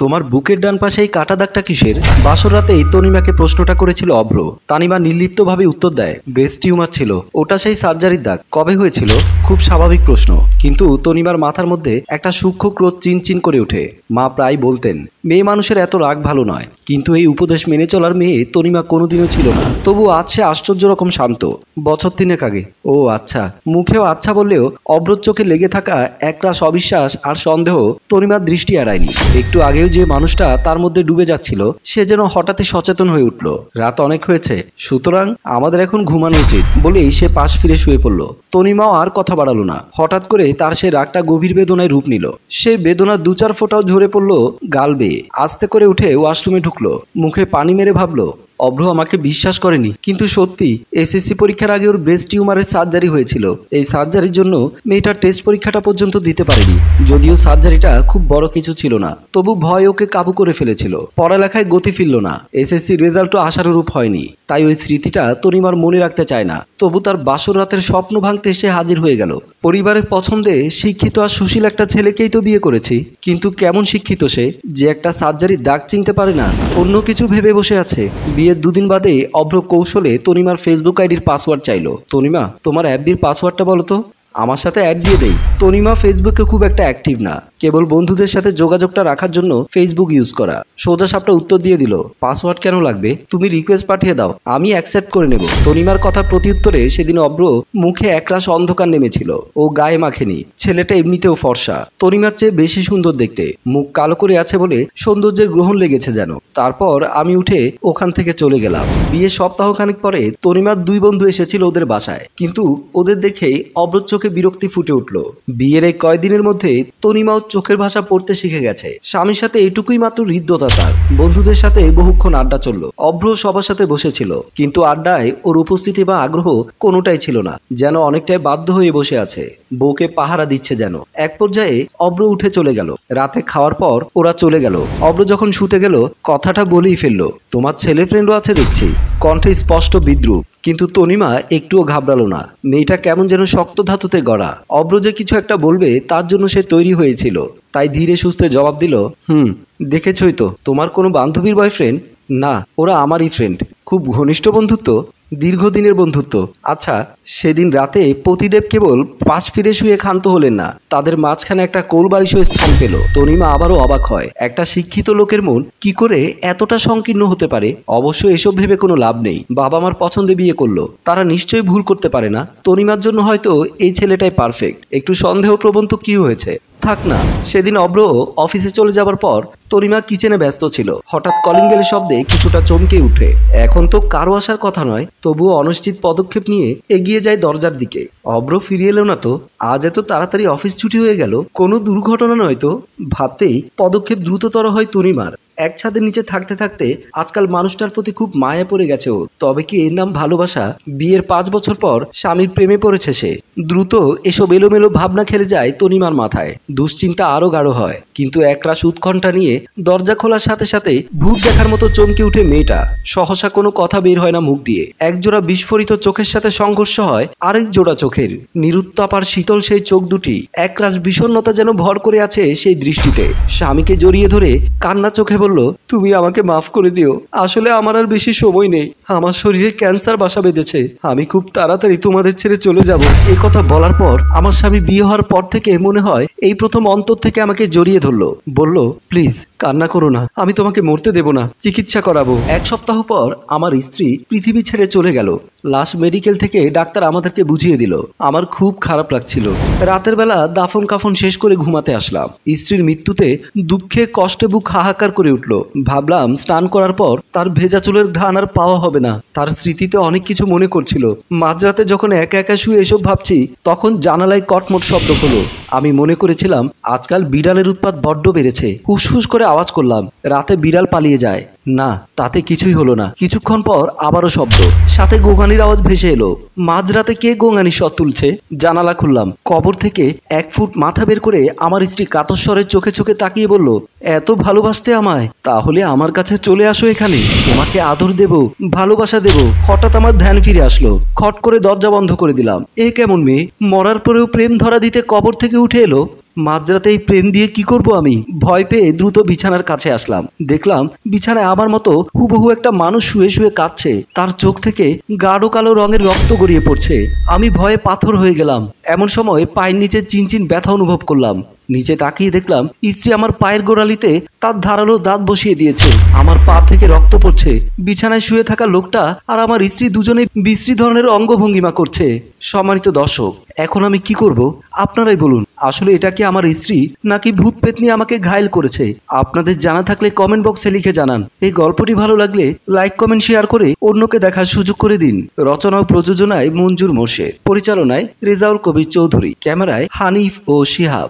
তোমার বুকের ডান পাশে এই কাটা দাগটা কিসের? বাসর রাতেই তনিমাকে প্রশ্নটা করেছিল অভ্র। তানিমা নির্লিপ্তভাবে উত্তর দেয় ব্রেস্ট টিউমার ছিল। ওটা সেই সার্জারির দাগ। কবে হয়েছিল? খুব স্বাভাবিক প্রশ্ন। কিন্তু তনিমার মাথার মধ্যে একটা সূক্ষ্ম ক্রোধ চিনচিন করে ওঠে। মা প্রায় বলতেন, মেয়ে মানুষের এত রাগ ভালো নয়। কিন্তু এই উপদেশ মেনে চলার মেয়ে তনিমা কোনোদিনও ছিল না। তবু আজ সে আশ্চর্য রকম শান্ত। বছর তিনেক আগে। ও আচ্ছা। মুখেও আচ্ছা বললেও অব্রত চোখে লেগে থাকা একরাশ অবিশ্বাস আর সন্দেহ তনিমার দৃষ্টি এড়ায়নি। একটু আগেও যে মানুষটা তার মধ্যে ডুবে যাচ্ছিল, সে যেন হঠাৎই সচেতন হয়ে উঠল। রাত অনেক হয়েছে, সুতরাং আমাদের এখন ঘুমানো উচিত বলেই সে পাশ ফিরে শুয়ে পড়ল। তনিমাও আর কথা বাড়ালো না। হঠাৎ করে তার সে রাগটা গভীর বেদনায় রূপ নিল। সে বেদনা দু চার ফোঁটাও ঝরে পড়ল গাল বেয়ে। আস্তে করে উঠে ওয়াশরুমে ঢুকলো। মুখে পানি মেরে ভাবলো অভ্র আমাকে বিশ্বাস করেনি। কিন্তু সত্যি এসএসসি পরীক্ষার আগে ওর ব্রেস্ট টিউমারের সার্জারি হয়েছিল। এই সার্জারির জন্য মেয়েটার টেস্ট পরীক্ষাটা পর্যন্ত দিতে পারেনি। যদিও সার্জারিটা খুব বড় কিছু ছিল না, তবু ভয় ওকে কাবু করে ফেলেছিল। পড়ালেখায় গতি ফিরল না। এসএসসি রেজাল্টও আশানুরূপ হয়নি। তাই ওই স্মৃতিটা তনিমার মনে রাখতে চায় না। তবু তার বাসর রাতের স্বপ্ন ভাঙতে এসে হাজির হয়ে গেল। পরিবারের পছন্দে শিক্ষিত আর সুশীল একটা ছেলেকেই তো বিয়ে করেছি। কিন্তু কেমন শিক্ষিত সে যে একটা সার্জারি দাগ চিনতে পারে না। অন্য কিছু ভেবে বসে আছে। বিয়ের দুদিন বাদে অভ্র কৌশলে তনিমার ফেসবুক আইডির পাসওয়ার্ড চাইলো। তনিমা, তোমার অ্যাপবির পাসওয়ার্ডটা বলো তো। আমার সাথে অ্যাড দিয়ে দেই। তনিমা ফেসবুকে খুব একটা অ্যাক্টিভ না। কেবল বন্ধুদের সাথে যোগাযোগটা রাখার জন্য ফেসবুক ইউজ করা। সোজা সাপটা উত্তর দিয়ে দিল পাসওয়ার্ড কেন লাগবে? তুমি রিকোয়েস্ট পাঠিয়ে দাও। আমি অ্যাকসেপ্ট করে নেব। তনিমার কথার প্রতিউত্তরে সেদিন অব্র মুখে একরাশ অন্ধকার নেমেছিল। ও গায়ে মাখেনি। ছেলেটা এমনিতেও ফর্সা। তনিমার চেয়ে বেশি সুন্দর দেখতে। মুখ কালো করে আছে বলে সৌন্দর্যের গ্রহণ লেগেছে যেন। তারপর আমি উঠে ওখান থেকে চলে গেলাম। বিয়ে সপ্তাহখানিক পরে তনিমার দুই বন্ধু এসেছিল ওদের বাসায়। কিন্তু ওদের দেখেই অব্রত চোখে বিরক্তি ফুটে উঠল। বিয়ের এই কয়দিনের মধ্যে তনিমাও চোখের ভাষা পড়তে শিখে গেছে। স্বামীর সাথে এটুকুই মাত্র হৃদ্যতা তার। বন্ধুদের সাথে বহুক্ষণ আড্ডা চলল। অভ্র সবার সাথে বসেছিল। কিন্তু আড্ডায় ওর উপস্থিতি বা আগ্রহ কোনোটাই ছিল না। যেন অনেকটাই বাধ্য হয়ে বসে আছে। বউকে পাহারা দিচ্ছে যেন। এক পর্যায়ে অব্র উঠে চলে গেল। রাতে খাওয়ার পর ওরা চলে গেল। অব্র যখন শুতে গেল, কথাটা বলেই ফেলল, তোমার ছেলে ফ্রেন্ডও আছে দেখছি। কণ্ঠে স্পষ্ট বিদ্রুপ। কিন্তু তনিমা একটুও ঘাবড়ালো না। মেয়েটা কেমন যেন শক্ত ধাতুতে গড়া। অব্র যে কিছু একটা বলবে, তার জন্য সে তৈরি হয়েছিল। তাই ধীরে সুস্থে জবাব দিল, হুম, দেখেছই তো, তোমার কোনো বান্ধবীর বয়ফ্রেন্ড না, ওরা আমারই ফ্রেন্ড খুব ঘনিষ্ঠ বন্ধুত্ব দীর্ঘদিনের বন্ধুত্ব। আচ্ছা সেদিন রাতে পতিদেব কেবল পাশ ফিরে শুয়ে ক্ষান্ত হলেন না। তাদের মাঝখানে একটা কোল বালিশও স্থান পেল। তনিমা আবারও অবাক হয়। একটা শিক্ষিত লোকের মন কি করে এতটা সংকীর্ণ হতে পারে? অবশ্য এসব ভেবে কোনো লাভ নেই। বাবা মার পছন্দে বিয়ে করল। তারা নিশ্চয়ই ভুল করতে পারে না। তনিমার জন্য হয়তো এই ছেলেটাই পারফেক্ট। একটু সন্দেহপ্রবণ তো কি হয়েছে? থাক না। সেদিন অব্র অফিসে চলে যাবার পর তরিমা কিচেনে ব্যস্ত ছিল। হঠাৎ কলিং বেলের শব্দে কিছুটা চমকে উঠে। এখন তো কারও আসার কথা নয়, তবুও অনিশ্চিত পদক্ষেপ নিয়ে এগিয়ে যায় দরজার দিকে। অব্র ফিরে এলো না তো। আজ এত তাড়াতাড়ি অফিস ছুটি হয়ে গেল, কোনো দুর্ঘটনা নয় তো। ভাবতেই পদক্ষেপ দ্রুততর হয় তনিমার এক ছাদের নিচে থাকতে থাকতে আজকাল মানুষটার প্রতি খুব মায়া পড়ে গেছে ওর। তবে কি এর নাম ভালোবাসা? বিয়ের পাঁচ বছর পর স্বামীর প্রেমে পড়েছে সে। দ্রুত এসব এলোমেলো ভাবনা খেলে যায় তনিমার মাথায়। দুশ্চিন্তা আরও গাঢ় হয়। কিন্তু একরাশ উৎকণ্ঠা নিয়ে দরজা খোলার সাথে সাথে ভূত দেখার মতো চমকে উঠে মেয়েটা। সহসা কোনো কথা বের হয় না মুখ দিয়ে। একজোড়া বিস্ফোরিত চোখের সাথে সংঘর্ষ হয় আরেক জোড়া চোখের। নিরুত্তাপ আর শীতল সেই চোখ দুটি। একরাশ বিষণ্ণতা যেন ভর করে আছে সেই দৃষ্টিতে। স্বামীকে জড়িয়ে ধরে কান্না চোখে বলল, তুমি আমাকে মাফ করে দিও। আসলে আমার আর বেশি সময় নেই। আমার শরীরে ক্যান্সার বাসা বেঁধেছে। আমি খুব তাড়াতাড়ি তোমাদের ছেড়ে চলে যাব। এই কথা বলার পর আমার স্বামী বিয়ে হওয়ার পর থেকে মনে হয় এই প্রথম অন্তর থেকে আমাকে জড়িয়ে ধরলো। বলল, প্লিজ, কান্না করো না। আমি তোমাকে মরতে দেব না। চিকিৎসা করাবো। এক সপ্তাহ পর আমার স্ত্রী পৃথিবী ছেড়ে চলে গেল। লাশ মেডিকেল থেকে ডাক্তার আমাদেরকে বুঝিয়ে দিল। আমার খুব খারাপ লাগছিল। রাতের বেলা দাফন কাফন শেষ করে ঘুমাতে আসলাম। স্ত্রীর মৃত্যুতে দুঃখে কষ্টে বুক হাহাকার করে উঠল। ভাবলাম, স্নান করার পর তার ভেজা চুলের ঘ্রাণ আর পাওয়া হবে না। তার স্মৃতিতে অনেক কিছু মনে করছিল। মাঝরাতে যখন একা একা শুয়ে এসব ভাবছি, তখন জানালায় কটমট শব্দ হলো। আমি মনে করেছিলাম, আজকাল বিড়ালের উৎপাত বড্ড বেড়েছে। হুস করে আওয়াজ করলাম, রাতে বিড়াল পালিয়ে যায়। না, তাতে কিছুই হলো না। কিছুক্ষণ পর আবারও শব্দ। সাথে গোঙানির আওয়াজ ভেসে এলো। মাঝরাতে কে গোঙানি শট তুলছে? জানালা খুললাম। কবর থেকে এক ফুট মাথা বের করে আমার স্ত্রী কাতস্বরের চোখে চোখে তাকিয়ে বলল, এত ভালোবাসতে আমায়, তাহলে আমার কাছে চলে আসো এখানে। তোমাকে আদর দেব, ভালোবাসা দেব। হঠাৎ আমার ধ্যান ফিরে আসলো। খট করে দরজা বন্ধ করে দিলাম। এ কেমন মেয়ে? মরার পরেও প্রেম ধরা দিতে কবর থেকে উঠে এলো? মাঝরাতে এই প্রেম দিয়ে কি করব আমি? ভয় পেয়ে দ্রুত বিছানার কাছে আসলাম। দেখলাম বিছানায় আমার মতো হুবহু একটা মানুষ শুয়ে শুয়ে কাঁদছে। তার চোখ থেকে গাঢ় কালো রঙের রক্ত গড়িয়ে পড়ছে। আমি ভয়ে পাথর হয়ে গেলাম। এমন সময় পায়ের নিচে চিনচিন ব্যথা অনুভব করলাম। নিচে তাকিয়ে দেখলাম স্ত্রী আমার পায়ের গোড়ালিতে তার ধারালো দাঁত বসিয়ে দিয়েছে। আমার পা থেকে রক্ত পড়ছে। বিছানায় শুয়ে থাকা লোকটা আর আমার স্ত্রী দুজনে বিশ্রী ধরনের অঙ্গভঙ্গিমা করছে। সম্মানিত দর্শক, এখন আমি কি করব? আপনারাই বলুন, আসলে এটা কি আমার স্ত্রী নাকি ভূত পেতনি আমাকে ঘায়েল করেছে? আপনাদের জানা থাকলে কমেন্ট বক্সে লিখে জানান। এই গল্পটি ভালো লাগলে লাইক, কমেন্ট, শেয়ার করে অন্যকে দেখার সুযোগ করে দিন। রচনা ও প্রযোজনায় মঞ্জুর মোশে পরিচালনায় রেজাউল কবির চৌধুরী। ক্যামেরায় হানিফ ও শিহাব।